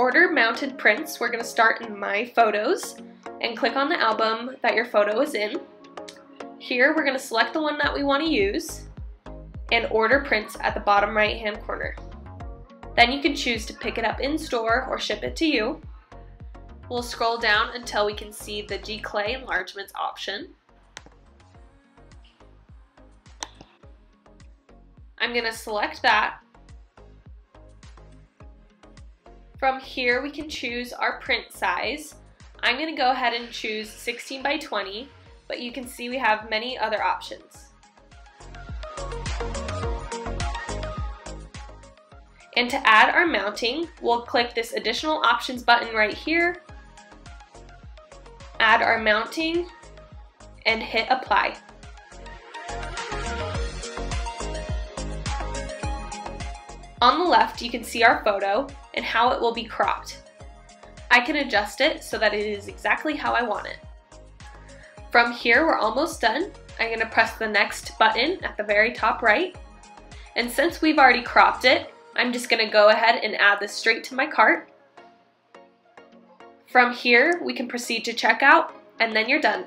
order mounted prints, we're going to start in My Photos and click on the album that your photo is in. Here we're going to select the one that we want to use and order prints at the bottom right hand corner. Then you can choose to pick it up in store or ship it to you. We'll scroll down until we can see the Giclée enlargements option. I'm going to select that. From here we can choose our print size. I'm going to go ahead and choose 16 by 20, but you can see we have many other options. And to add our mounting, we'll click this additional options button right here, add our mounting, and hit apply. On the left, you can see our photo and how it will be cropped. I can adjust it so that it is exactly how I want it. From here, we're almost done. I'm gonna press the next button at the very top right. And since we've already cropped it, I'm just gonna go ahead and add this straight to my cart. From here, we can proceed to checkout, and then you're done.